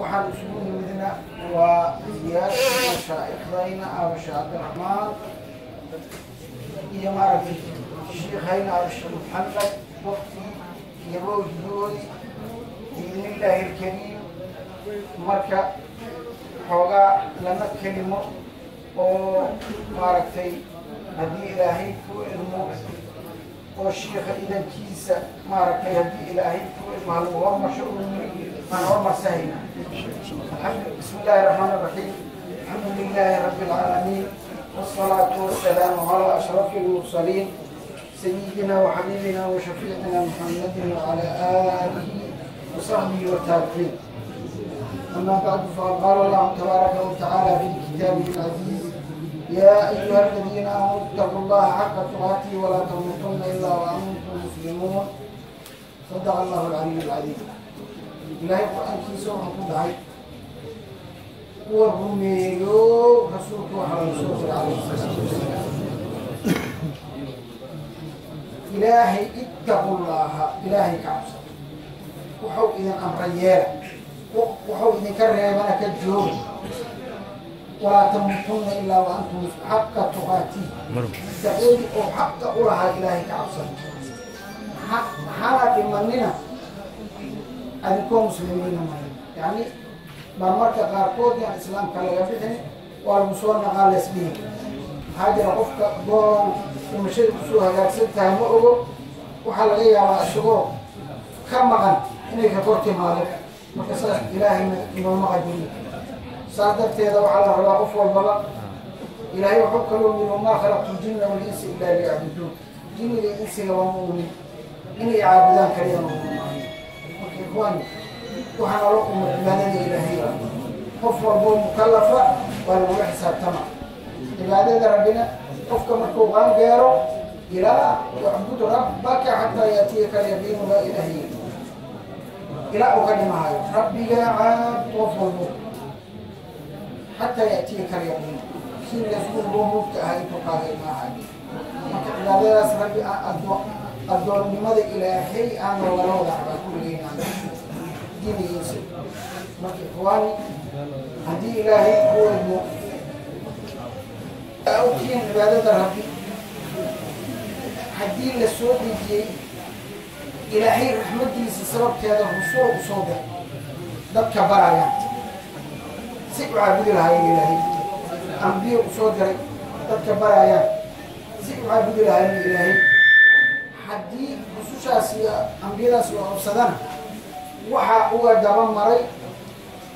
waxaan isugu nimidna waa siyaasada mashaaikhdayna abasha cabdiraxmaan iyo maaragtay shiikhayna abasha maxamed waqti iyo mawjdoodi biidnillaahi alkariim marka xoogaa lama kelimo oo maaragtay haddii ilaahay ku ilmo oo shiika idankiisa maaragtay haddii ilaahay ku ilmo halagu hormasho aan hormarsahayna بسم الله الرحمن الرحيم الحمد لله رب العالمين والصلاة والسلام على أشرف المرسلين سيدنا وحبيبنا وشفيعنا محمد وعلى آله وصحبه والتابعين أما بعد فقد قال الله تبارك وتعالى في كتابه العزيز يا أيها الذين آمنوا اتقوا الله حق تقاته ولا تموتن إلا وأنتم مسلمون صدق الله العلي العظيم ilaahay qur'aankiisa waxaa ku dhacay kuwa rumeeyo rasuulka waxaa lagu soo diray calayhi salaatu wasalaam ilaahay ittaqullaaha ilaahay ka cabsada wuxuu idin amra yeela wuxuu idinka reebana ka jooga walaa tamutunna ilaa wa antum xaqa tuqaatii dacwadi oo xaqa u lahaa ilaahay ka cabsada maxaana dhimanina adinkoo muslimiina mahay yani baa marka qaarkood yaan islaamka laga bixin waa lagu soo naqaa lesbiin maxaa jira qofka goon dhimashada ku soo hagaagsan tahay ma ogo waxaa laga yaabaa isagoo ka maqan inay ka kor timaado marka saas ilaahayna inooma qadini saas darteeda waxaa la rabaa qof walbaba ilaahay wuxuu kaloo yiri wamaa khalaqtu ljinna walinsa ilaa liyacbuduun jinniga insiga waa muumin inay caabudaan kaliya ikhwaani waxaan ala kuma cibaadada ilaahay qof walboo mukallafa waa lagula xisaabtama cibaadada rabbina qofka markuu qaangeero ilaa wacbud rabbaka xataa yaatiyaka alyaqiinu laa ilaaha il ilaa uga dhimaayo rabbigaa caad qof walbo xataa yaatiyaka alyaqiin si laysku loo mugta aha intuu qaadayma ahay marka cibaadadaas addoonnimada ilaahay aan walowda baa kulligeyna dinigiisa marka ikhwaani haddii ilaahay ku wadmo ogtihiin cibaadada rabbi haddii la soo dejiyey ilaahay raxmadiisa sababteeda rusoo u soo dadka barayaan si u caabudi lahaayeen ilaahay ambiye u soo diray dadka barayaan si u caabudi lahaayeen ilaahay haddii rusushaas iyo ambiyadaas la codsadana waxaa uga daba maray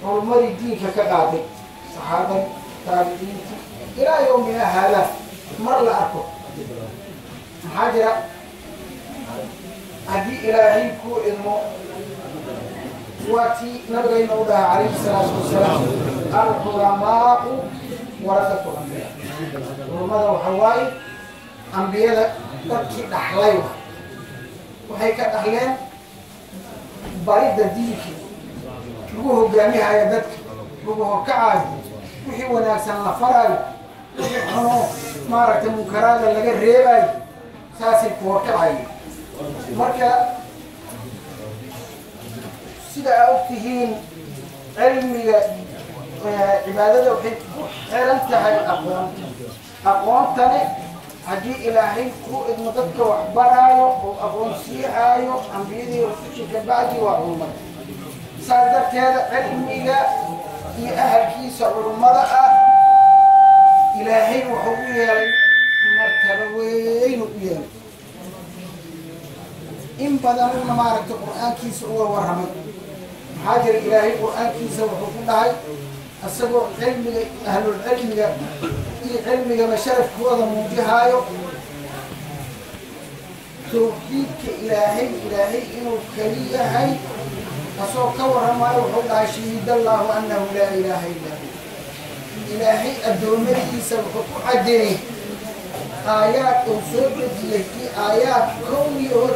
culummadii diinka ka qaaday saxaabadii taabiciintii ilaa yowmina haadaa mar la arko. Maxaa jira? Haddii ilaahay ku idmo waa tii nabigayna u dhaha calayhi salaatu wasalaam alculamaau waradatu ambiya culummada waxaa waaye ambiyada dadkii dhaxlay waxay ka dhaxleen baridda diinkii lagu hogaamihayo dadka. Lagu horkacaayo wixii wanaagsan la faraayo wixii xuno maaragtay munkaraada laga reebayo saasay ku horkacayo marka sida aa ogtihiin cilmiga cibaadada waxay ku xiran tahay aqoonta. Aqoontani haddii ilaahay ku idmo dadka wax baraayo oo aqoonsiihaayo ambiyadii rusushi ka waa culummada saas darteeda cilmiga iyo ahalkiisa culummada ah ilaahay wuxuu u yeelay martaba weynu u yeelay. In badanuna maaragtay qur'aankiisa uga warramay. Maxaa jira ilaahay qur'aankiisa wuxuu ku dhahay isagoo cilmiga ahlulcilmiga kii cilmigaba sharafkooda muujihaayo. Towxiidka ilaahay ilaahay inuu keli yahay ka soo ka warramaayo wuxuu dhahay shahiid shahiidallaahu annahu laa ilaaha illa ilaahay addoomadiisa wuxuu ku cadeeyey aayaad uu soo dejiyey kii aayaad kow oo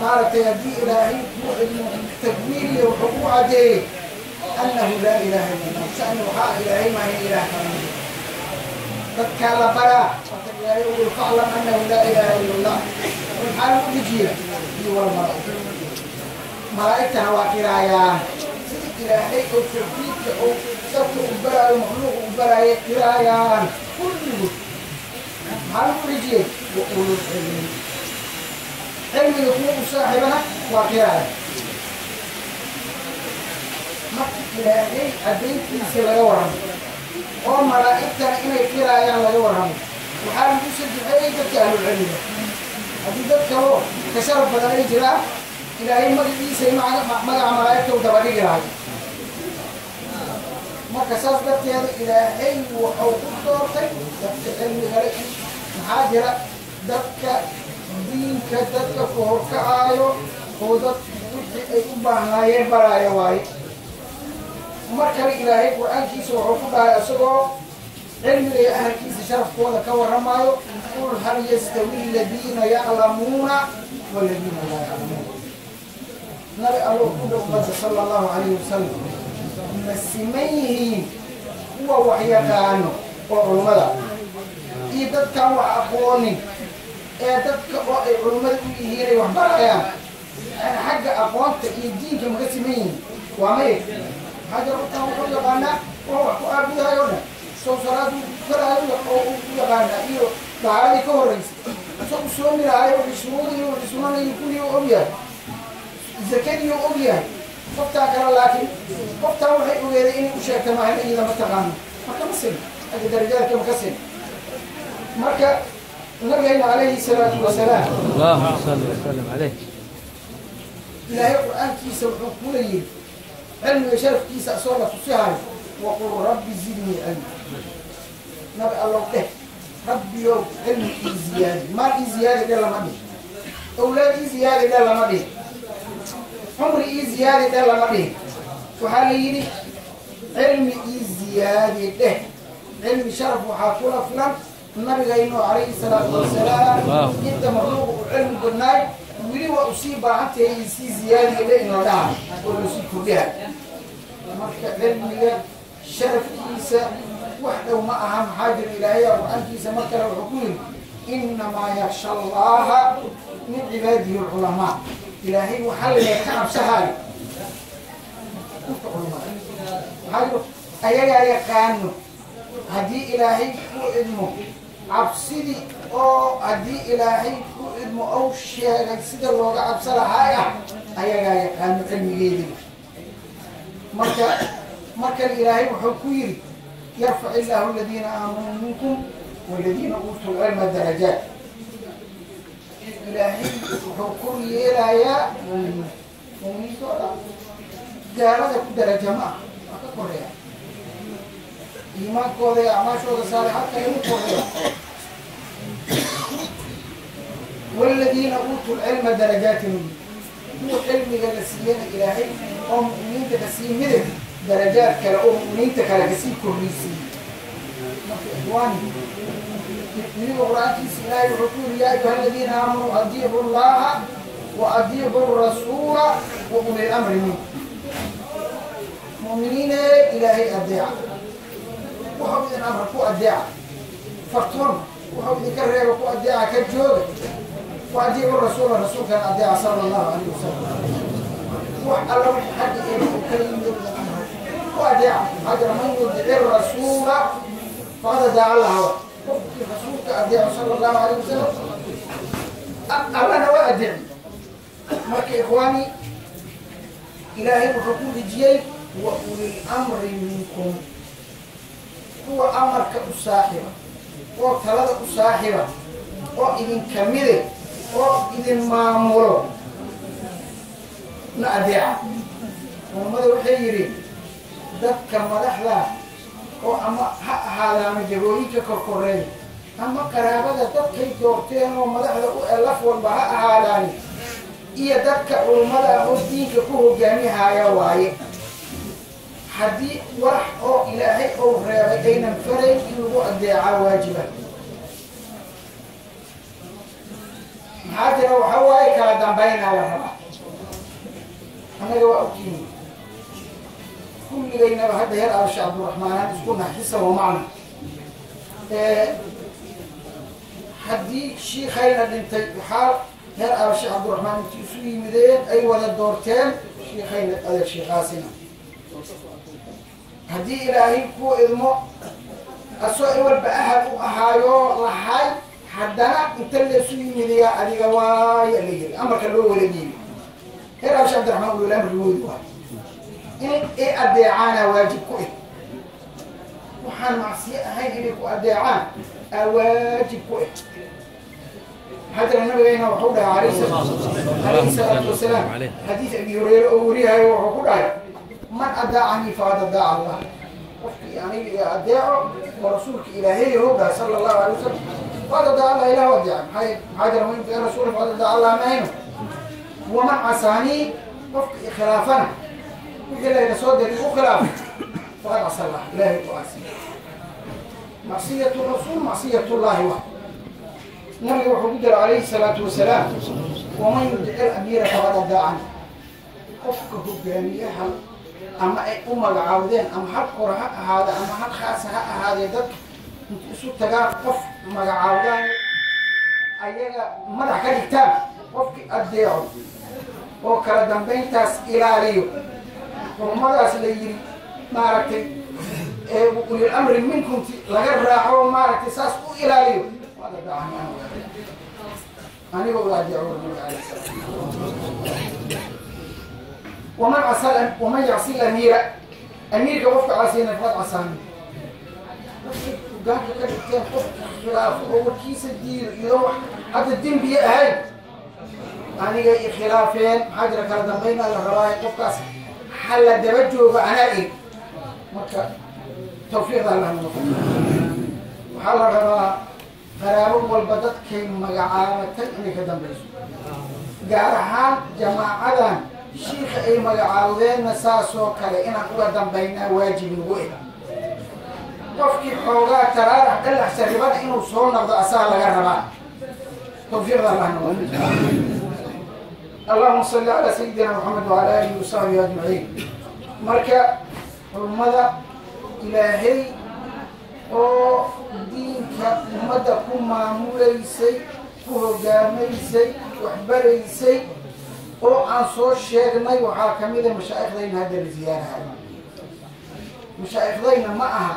maaragtay haddii ilaahay ku wuxuu ku cadeeyey annahu laa ilaaha ila shani waxaa ilaahay maahin ilaah هي إله كريم فكال برا يقول فاعلم أنه لا إله إلا الله والحال مجيء هو الملائكة ملائكة وكرايا ilaahay oo tawxiidka oo dadka u baraayo makhluuqa u baraayo qiraayaan kulligood maxaa lagu xijiyey waulul cilmi cilmiga kuwa u saaxibana waa qiraaya marka ilaahay caddayntiisa laga warramo oo malaa'igtana inay qiraayaan laga warramo. Waxaa lagu sadexeeyey dadka ahlulcilmiga haddii dad kaloo ka sharaf badan ay jiraan. Ilaahay magaciisa magaca malaa'igta u dabadhigi lahay marka saas darteeda ilaahay wuxuu ku doortay dadka cilmigale maxaa jira? Dadka diinka dadka ku horkacaayo oo dad wixii ay u baahnaayeen baraayo waaye mar kale ilaahay qur'aankiisa wuxuu ku dhahay isagoo cilmiga iyo ahalkiisa sharafkooda ka warramaayo qul hal yastawi aladiina yaclamuuna waladiina laa yaclamuun nabi allow ku dhow bada sala allahu calayhi wasalam ma siman yihiin kuwa wax yaqaano oo culummada iyo dadkaan wax aqoonin ee dadka oo ay culummada u yihiin ay wax barayaan xagga aqoonta iyo diinka maka siman yihiin waa may هذا ربنا وحول يغانا وأبيها يولا سو صلاة كلا يولا يغانا إيو بحالي كوريس سو سوامي رأي وحسمود يو حسمان يكون يو أبيا زكاة يو أبيا قفتا كلا لكن قفتا وحي أغيري إني أشيك معنا إذا ما تغانا مركا مسلم أجد رجالك مكسل مركا نبينا عليه الصلاة والسلام الله صلى وسلم عليه. إلهي القرآن كيسا وحكولي cilmiga sharafkiisa asoo la tusihayo waqul rabbi zidnii cilmi nabi allow dheh rabbiyow cilmi ii ziyaadi maal ii ziyaadi dhe lama dhihi awlaad ii ziyaadi dhe lama dhihi cumri ii ziyaadi dhe lama dhihi waxaa la yidhi cilmi ii ziyaadi dheh cilmi sharaf waxaa kula filan nabigayno calayhi salaatu wasalaam inta makhluuqa uu cilmi badnaay weli waa u sii baahantahay in sii ziyaadiya dhe in la dhaha oo la sii kordhiha marka cilmiga sharafkiisa wax dhow ma aha maxaa jira ilaahaya qur'aankiisa mar kale wuxuu ku yidhi inamaa yaksha allaha min cibaadihi alculamaa ilaahay waxaa la ka jiro ayagaa yaqaano haddii ilaahay ku idmo cabsidii oo haddii ilaahay ku idmo ou sheegay sida looga cabsa lahaay ah ayagaa yaqaano cilmigeedii marka markan ilaahay wuxuu ku yidhi yarfac illaahu aladiina aamanuu minkum waladiina uutuu cilma darajaat ilaahay wuxuu kor yeelayaa muminiin muminiintooda gaalada ku daraja ma ah waa ka koreeya iimaankooda acmaashooda saalixaadka ay u koodaya waaladiina uutuu lcilma darajaatin kuwa cilmiga la siiyana ilaahay oo mu'miniinta la sii midab darajaad kale oo mu'miniinta kale ka sii korraysiy marka ikhwaani iniga qur'aankiisa ilaahay wuxuu ku yiri yaa ayuha aladiina aamanuu adiicu llaha wa adiicu rasuula wa ulil amri minku mu'miniine ilaahay adeeca أديع وحب الأمر كو أديع فاقترم وحب ذكر كو أديع كالجود وأديعوا الرسول الرسول كان أديع صلى الله عليه وسلم وعلم حد يكلم وأديع أجر من يدعي الرسول فقد دعا الله الرسول أديع صلى الله عليه وسلم أنا وأديع مركي إخواني إلهي وحكم الجيل وأولي الأمر منكم kuwa amarka u saaxiba oo talada u saaxiba oo idinka mide oo idin maamulo. Na adeeca? Culammada waxay yidhi dadka madaxda oo ama ha ahaadaama jagooyinka korkoreey ama qaraabada dadkay doorteen oo madaxda u eh elaf walba ha ahaadaani iyo dadka culummada oo diinka ku hogaamihaaya waaye haddii wax oo ilaahay ou reebay aynan farayn in lagu adeecaa waajiba. Maxaa jira waxa waaye kala dambaynaa la rabaa. Annaga waa ogtiini kulligaynaba hadda heer absha cabdiraxmaanaan isku naxisa wa macna. Haddii shiikhayna dhintay waxaa heer absha cabdiraxmaan inti isu yimideen ay wada doorteen shiikhayna adeer shiikhaasina haddii ilaahay kuu idmo asoo iwalba ahal u ahaayo lahay haddana inta laysu yimidayaa adiga waaya la yiri amarka loo wada dhiibi heer absha cabdiraxmaan ulul amri woodi waay in i adeecaana waajib ku ih waxaan macsiyo ahayn inay ku adeecaan aa waajib ku ih maxaa jira nabigeena wuxuu dhahay alayhi salaatu wasalaam xadiis abi hureyre oo wariyahayo wuxuu ku dhahay man adaacanii faqad adaaca allah. Qofkii aniga adeeco oo rasuulka ilaahay dhahay sala allahu alay wasalam faqad adaaca allah ilah adeeca maxay maxaa jira muhimka ya rasuul faqad adaaca allah mahayno waman casaanii qofka ikhilaafana wixii layna soo diray u khilaafay faqad casa allah ilahay ku caasiya macsiyatu rasuul macsiyat llahi wa. Nabiga wuxuu ku jira calayhi salaatu wasalaam waman yudici amiira faqad adaacani ama ay u magacaawdeen ama hal kor ha ahaade ama hal khaasa ha ahaadee dadka inta isu tagaan qof magacaawdaan ayaga madax ka dhigtaan qofkii adeeco oo kala dambayntaas ilaaliyo. Xurmadaas la yiri maaragtay ulil amri minkumti laga raaco maaragtay saas u ilaaliyo. Aniga u nabiga alay salaam waman casa waman yacsi lamiira amiirka qofka casiyana faqad casaani hogaanka ka dhigteen qof khilaafo oo warkiisa diido iyo wax hadda dembiya ahayn aniga i khilaafeen maxaa jira kala dambaynaa la rabaayo qofkaas hala daba joogo anaa ig marka tawfiiqda allah nama waxaa la rabaa shiika ay magacaawdeenna saasoo kale inaan uga dambaynaa waajib nagu eg. Qofkii xoogaa taraarax dhalaxsa ribada inuu soo noqdo asaa laga rabaa. Tawfiiqda allah nama allahuma salli calaa sayidina maxamed wacala alihi wasaxbihi ajmaciin marka xurmada ilaahay oo diinka ummadda ku maamulaysay ku hogaamaysay waxbaraysay oo aan soo sheegnay waxaa ka mid a mashaaikhdayna hadda la ziyaarahay mashaaikhdayna ma aha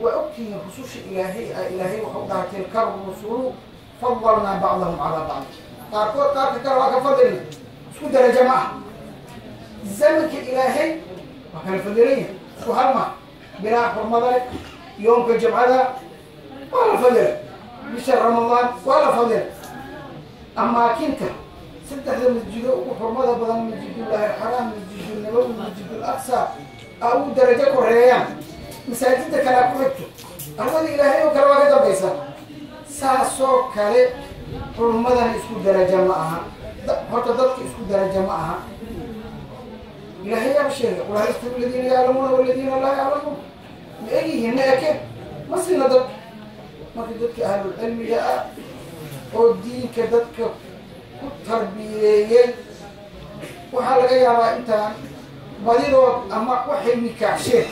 waa ogtihiin rususha ilaahay ah ilaahay waxau dhaha tilka rusulu fadalnaa bacdahum calaa bacd. Qaarkood qaarka kale waa ka fadilna isku darajo ma ah zamanka ilaahay waa kala fadilanya isku halma bilaa xurmada yoomka jimcada waa la fadila bisha ramadaan waa la fadila amaakinta saddexda masjido ugu xurmada badan masjidullahi alxaraam masjidulnabowi masjidul aqsa a ugu darajo koreeyaan masaajida kalea ku xigto. Armada ilaahay oo kale waa ka dambaysa. Saasoo kale xurmadana isku darajo ma aha. Horta dadka isku darajo ma aha. Ilaahay yaa sheegay qul hal yastawi aladiina yaclamuuna waladiina laa yaclamuun ma egyihiin ma eke. Ma sina dad. Marka dadka ahlulcilmiga ah oo diinka dadka ku tarbiyeeyey waxaa laga yaabaa intaan badidood ama waxay nikaaxsheen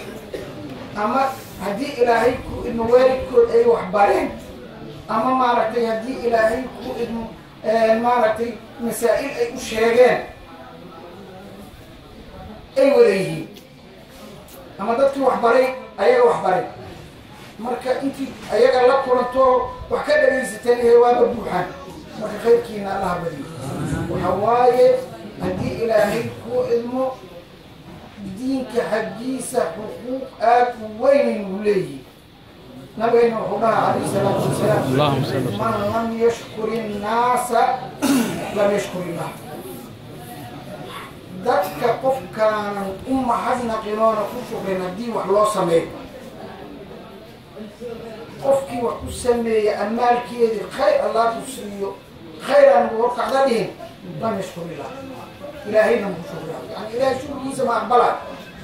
ama haddii ilaahay ku idmo waalidkood ay waxbareen ama maaragtay haddii ilaahay ku idmo maaragtay masaa'il ay u sheegeen ay wada yihiin ama dadkii waxbaray ayaga waxbaray marka intii ayaga la kulanto wax ka dhagaysateen ehe waaba buuxaan marka khayrkiina allaha badiyo waxa waaye haddii ilaahay ku idmo diinka xaggiisa xuquuq aad u weynayn uu leeyihi nabigayna wuxuu dhaha calayhi salaatu wasalaam man lam yashkur innaasa lam yashkur illah dadka qofkaanan u mahadnaqinoona ku shukrin haddii wax loo sameeyo. Qofkii wax ku sameeya amaalkeedii khayr allah ku siiyo khayraan ugu horkacda dhihin lam yashkur illah ilaahayna maku shukriya yani ilahay shukrigiisa ma aqbala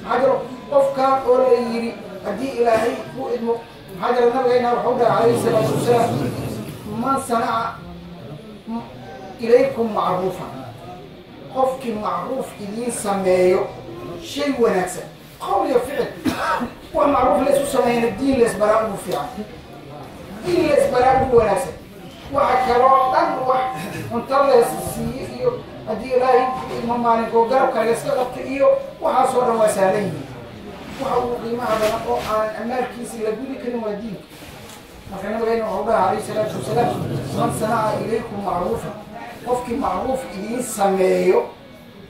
maxaa jiro qofkaan oo la yidhi haddii ilaahay ku idmo maxaa jira nabigayna wuxuu dhaha calayhi salaatu wasalaam man sanaca ilaykum macruufan qofkii macruuf idiin sameeyo shay wanaagsan qowl iyo ficil wax macruuf laysu sameeyana diin laysbaraa ugu fiican diin laysbaraa ugu wanaagsan waxa kaloo dhan wax cunto lees siiye iyo haddii ilaahay ima maalinkoo garabka layska qabto iyo waxaasoo dhan waa sahlan yihiin waxa uu qiimaha badan oo aan amaalkiisi la gudi karin waa diinka marka nabigeena wuxuu dhaha alayhi salaatu wasalaam man sanaca ilaykum macruufa qofkii macruuf idiin sameeyo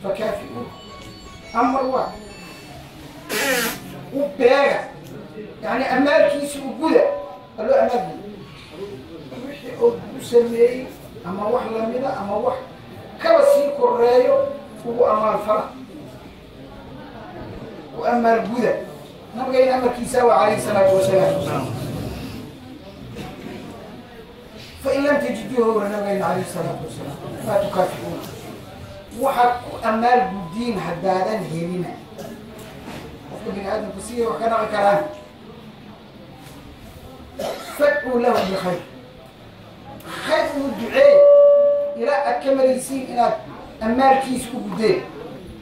fakaafi-u amar waa u beega yani amaalkiisi u sameeyey ama wax lamida ama wax kaba sii koreeyo ugu amaal fala. U amaal guda. Nabigayna amarkiisa waa calayhi salaatu wasalaam fain lam tajiduuhu wa nabigayna calayhi salaatu wasalaam faa tukaafiuuna waxaad ku amaal gudiin haddaadan helina. Qofka bini aadamku siday wax ka dhaqi karaan. Fadcuu lahu bikayr khayr uu duceey ilaa aad ka malaysiin inaad amaalkiisa u guddeen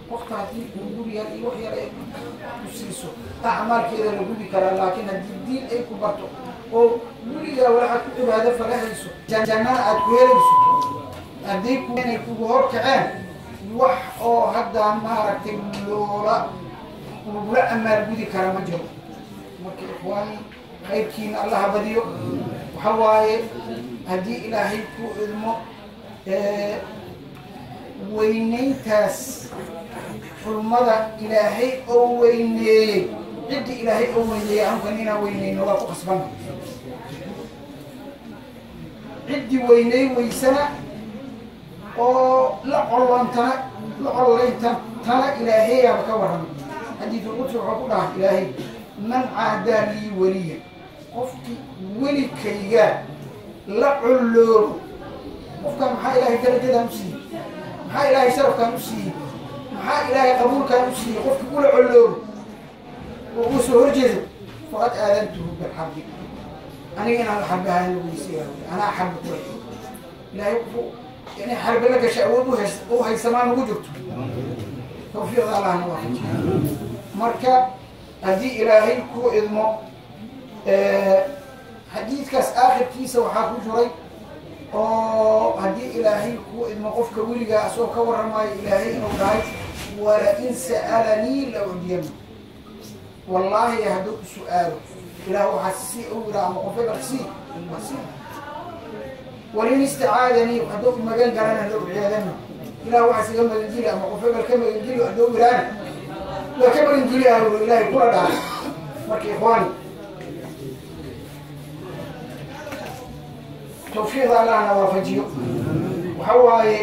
qofka haddii uu guriyar iyo wax yar ay ku siiso acmaalkeeda la gudi karaa laakiin haddii diin ay ku barto oo gurigaa waxaad ku cibaado falahayso jannana aad ku helayso haddii ku inay kugu hor kaceen wax oo hadda maaragtay loola lagula amaal gudi kara ma marka ikhwaani khayrkiina allaha badiyo waxa haddii ilaahay ku idmo weynayntaas xulmada ilaahay oo weyneeyey. Ciddii ilaahay oo weyneeyey anukan inaan weyneyno waa ku qasbana ciddii weyney weysana oo la coloontana la collayntana ilaahayaaba ka warramay xadiidulqudsi wuxuu ku dhaha ilaahay man caadaa lii weliya qofkii welikaygaa la colloobo qofkaan maxaa ilaahay darajadan u siiyey? Maxaa ilaahay sharafkaan u siiyey? Maxaa ilaahay qabuulkaan u siiyey? Qofkii ula colloobo oo uu soo horjeedo faqad aadantuhu bilxarbi aniga inaan la laguysiiya anaa xarbi ku ilaahay yani xarbi la gashay awood u haysamaan ugu jirto. Tawfiiqda marka haddii ilaahay ku idmo xadiidkaas aakhirkiisa waxaa ku jiray oo haddii ilaahay ku idmo qofka weligaa asoo ka warramaayo ilaahay inuu dhahay wala in sa'alanii la udiyana wallaahi hadduu su'aalo ilaah waxaa si u yiraa ama qof hebel si si walin isticaadanii hadduu magan garana la uciyaadana ilaah waxaa siga magangeli ama qof hebel ka magangeli hadduu yiraana waa ka magangeli ah ilaahay kula dhahay. Marka ikhwaani tawfiiqda allahna waafajiyo waxa waaye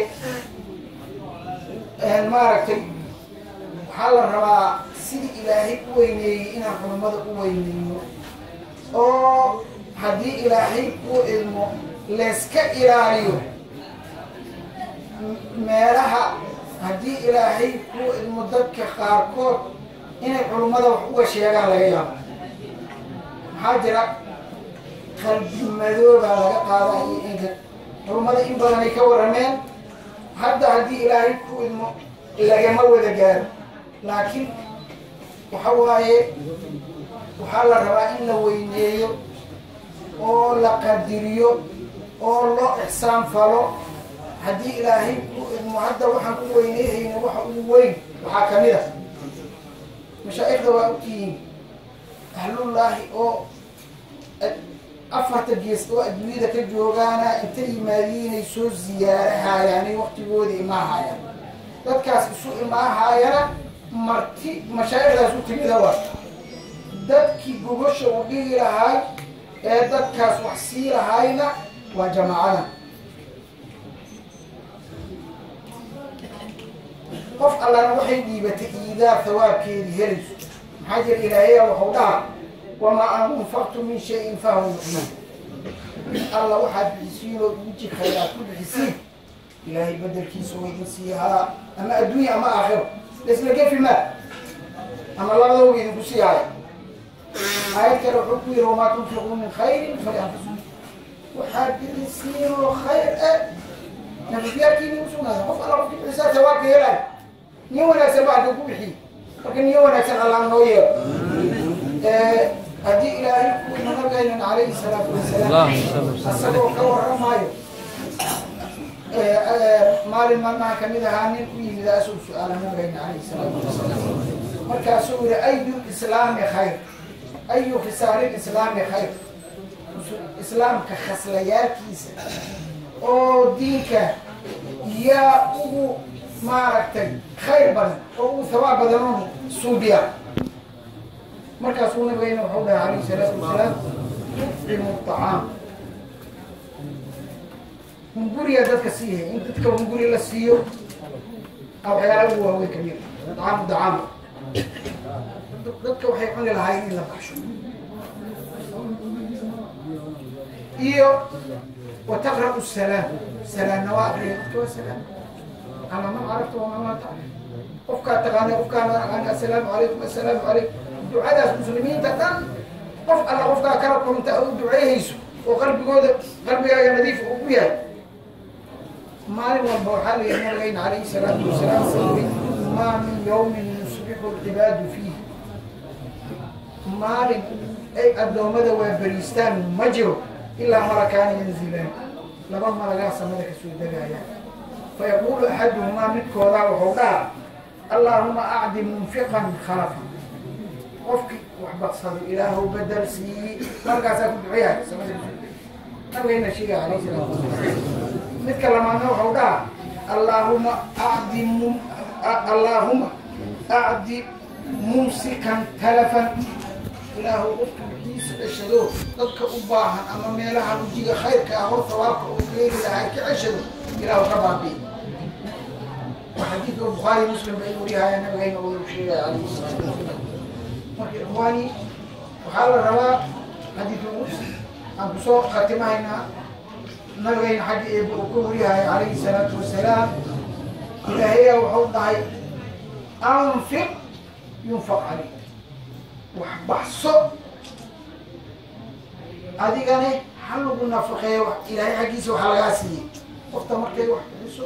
maaragtay waxaa la rabaa sidii ilaahay u weyneeyey inaan xulumada u weyneyno oo haddii ilaahay ku idmo layska ilaaliyo. Meelaha haddii ilaahay ku idmo dadka qaarkood inay culummada wax uga sheegaan laga yaabo. Maxaa jira qalbi madoobaa laga qaadaya inka culummada in badan ay ka warrameen hadda haddii ilaahay ku idmo lagama wada gaaro. Laakiin waxa waaye waxaa la rabaa in la weyneeyo oo la qadiriyo oo loo ixsaan falo. Haddii ilaahay ku idmo hadda waxaan ku weyneyhayna waxa ugu weyn waxaa ka mid a mashaa'ikhda waa ogtihiin ahlullaahi oo afarta gees oo adduunyada ka joogaana inta yimaadiinay soo ziyaarahayaanay waktigoodii imaahayaan dadkaas isu imaahaayana marti mashaa'ikhdaas u timida waa dadkii gogosha u dhigi lahaay ee dadkaas wax sii lahaayna waa jamaacadan qof allana waxay dhiibatay iidaa hawaabkeedii helayso maxaa jira ilaahaya waxau dhaha wamaa anfaqtu min shayin fahuwa yucman alla waxaad bixisiin oo uji khayraad ku bixisiin ilaahay bedelkiisa oo idin siihaa ama adduunya ama aakhiro laisla gefi maa ama labadaba idinku sii aayad kale wuxuu ku yihi wamaa tunfiquu min khayrin falianfusikum waxaad bixisiin oo khayr eh nafafyaarkiina usugnaada qof alla qofki bixisaa tawaabka helaayo niyo wanaagsan ba hadduu ku bixiy marka niyo wanaagsan allah noo yeelo haddii ilaahay ku nabigaynan calayhi salaatu wasalaam asagoo ka warramaayo maalin maalmaha ka mid ahaa nin u yimid asuu su'aala nabigayna calayhi salaatu wasalaam. Markaasuu yihi ayu islaami khayr? Ayu khisaali islaami khayr? Islaamka khaslayaalkiisa oo diinka yaa ugu maaragtay khayr badan oo ugu hawaab badan oo suubiya markaasuu nabigayna wuxuu dhahay calayhi salaatu wasalaam tucimu acaam hunguriya dadka siihay in dadka hunguri la siiyo waxyaala ugu waaweyn ka mid dacaamu dacaama dadka waxay cuni lahayn in la baxsho. Iyo wa taqra'u salaam. Salaamna waa akriya dadka waa salaam. Ama man carafta waman laa tacrif qofkaa taqaanay qofkaana aqaani assalaamu calaykum assalaamu calaykum ducadaas muslimiinta dhan qof alla qofkaa kala kulanta u duceehayso oo qalbigooda qalbigaaga nadiif uu ku yahay. Maalin walba waxaa la yihi calayhi salaatu wasalaam ui maa min yawmin yusbixu lcibaadu fiih maalin ay addoommada waa beriistaan ma jiro ilaa malakaani yanzilaan. Laba malagaa samada ka soo degaya. Fayaquulu axaduhumaa midkoodaa wuxuu dhaha allaahuma acdi munfiqan khalafa qofkii wax badsado ilaahu bedel siiyi markaasaa ku duceeyahay samada nabigayna sheegay calayhi salaatu wasalaam midka lamaadna waxau dhaha allaahuma acdi m allaahuma acdi mumsikan talafan. Ilaahu qofka wixiisa ceshado dadka u baahan ama meelaha rujiga khayrka ah hor sawaabka uu geeli lahay ka ceshado ilaahu ka baabi'i. Waa xadiidka bukhaari muslim bay wariyahaya nabigayna uu sheegaya calayhi salaatu wasalaam marka ikhwaani waxaa la rabaa xadiidku aan ku soo khatimahaynaa nabigayna xagga eeba uu ka waryahay calayhi salaatu wasalaam. Ilaahaya wuxuu dhahay anfiq yunfaq caleyk wax baxso adigane ha lagu nafaqeeyo. Ilaahay xaggiisa waxaa lagaa siiyey qofta markay wax bixiso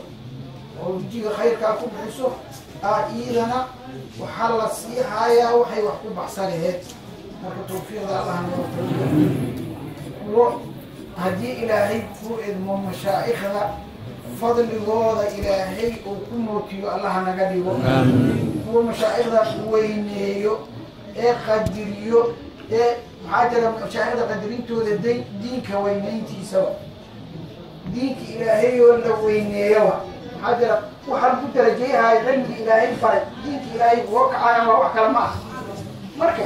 oo rujiga khayrkaa ku bixiso aa iidana waxaa la sii haayaa waxay wax ku baxsan laheed marka tawfiiqda allah noo haddii ilaahay ku idmo mashaa'ikhda fadligooda ilaahay uu ku mootiyo allaha naga dhigo. Kuwa mashaa'ikhda weyneeyo ee qadiriyo ee maxaa jira mashaa'ikhda qadirintooda diinka weynayntiisaba. Diinka ilaahay oo la weyneeyaba maxaa jira waxaan ku darajeeyahay cilmiga ilaahay faray diinka ilaahay uga kacaya waa wax kale ma ah marka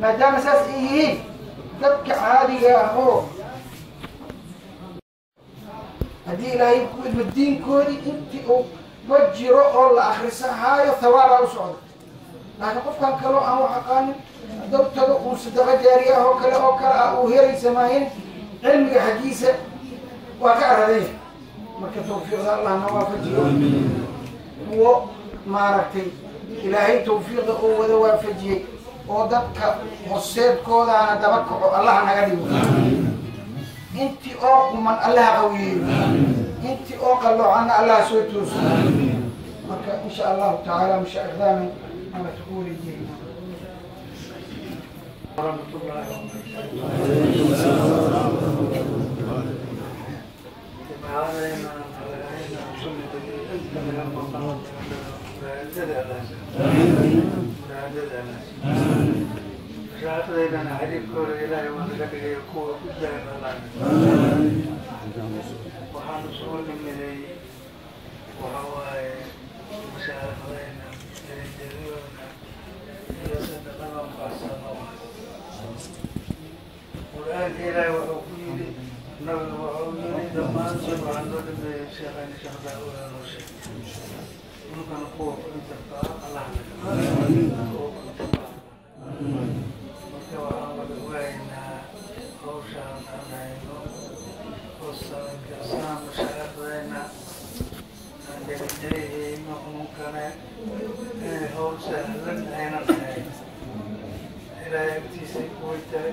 maadaama saas ay yihiin dadka caadiga ah oo haddii ilaahay ku idmo diinkoodii intii uu ma jiro oo la akrisahaayo hawaabaa u socda. Laakiin qofkan kaloo aan wax aqaanin dabtada uu sadaqa jaari ah oo kale oo kale ah uu helaysa maahin cilmiga xaggiisa waa ka araday marka tawfiiqda allah na waafajiyo kuwo maaragtay ilaahay tawfiiqda oo wada waafajiyey oo dadka hoseedkoodaana daba kaco allaha naga dhigo intii oo quman allaha qawiyeeyo intii oo qalloocanna allaha soo tooso marka insha allahu tacaala mashaaikhdaanan ama ku wareejiyeyna ورحمة الله شاقدنا రాత్రైనా హరికోరు ఇలా ಒಂದು ಗಂಟೆಗೆ ఎక్కువ విద్య وحال صور من إلي وهو مشاعر علينا يجريونا إلى سنة الله قصة الله والآن إلى وحكم dhammaan subxaanooda sheekhan shaqda walaalo sheegtay dhulkan kuwa ku intartaa allah marka waxaan wada waaynaa hawshaan aan hayno hoosaankasaa mashaaqdeena aan degajayhayno unkane inay hawl sahlan ayna tahay ilaahay agtiisay kuway tahay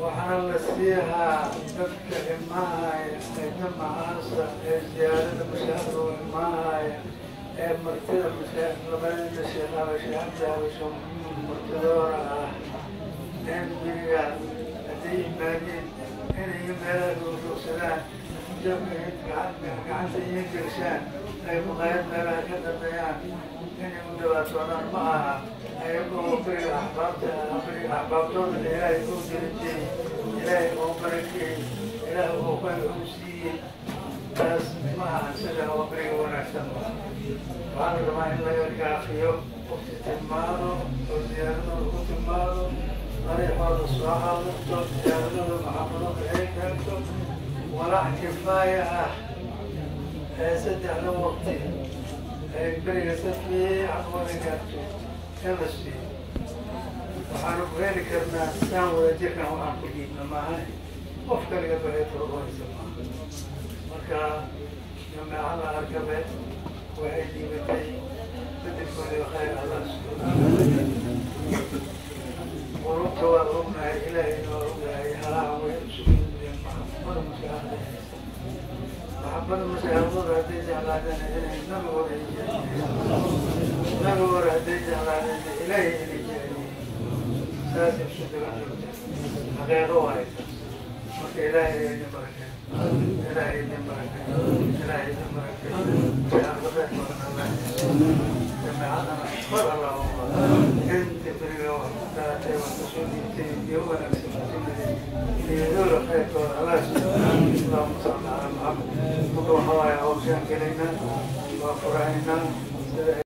waxaana la siihaa dadka imaahaya ee jamacaasa ee ziyaarada mushaahada u imaahaya ee martida labadida sheekhaaba sheekhabdaabasho martidoora ah in biriga hadday yimaadeen inay meelaha ruurugsadaan jabka gacanta iyo gelshaan ay muqaayad meelaha ka dambeeyaan inay u dhawaatoodaan ma aha ayagoo beriga axbaabta beriga axbaabtooda ilaahay uu dirintay ilaahay uu barakeey ilaah uu kan uu siiyey taas ma aha sida oo beriga wanaagsan waxaa la rabaa in laga gaafiyo waqti timaado oo ziyaaradooda ku timaado ariixooda soo hadlato ziyaaradooda maxamadooda ay gaarto walax kifaaya ah ee saddexda waqti ay beriga si fiican wada gaarto in la siiyo waxaanu ku heli karnaa saan wada jirkan waxaan ku dhiibna maaha qof kaliga bareeto haysa maaha. Marka jameecada arkabe waxay dhiibatay bedelkoodii khayr allah urubta waa ognahay ilaahayna maxabada mashaahada maxabada mashaahadooda hadday jeclaadeen inay nabigooda ay jeceliyen nabigooda hadday jeclaadeen ilaahay inay jeceliyen saas isu daba joogta xaqiiqo waaye taas marka ilaahay idin barakay ilaahay idin barakay ilaahay idin barakay shahaadadeed badan allah jameecadana kor allah uqa inta beriga wax ku daatay wax ka soo dhiibtay iyo wanaagsan kutimide iyo dowla khayrkooda allah siiyo allahuma salli calaa maxamed marka waxaa waaye hawshaan gelaynaa waa furahaynaa sida